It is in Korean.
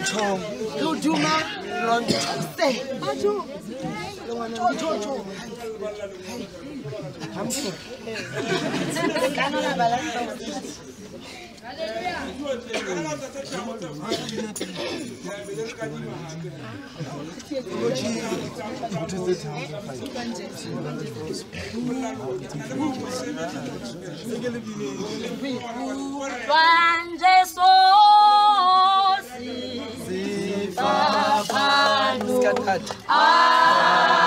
런총 요즘아 런총세 아주 저저저 밤새 나눠라 말았어 완제 소 위한 한. 아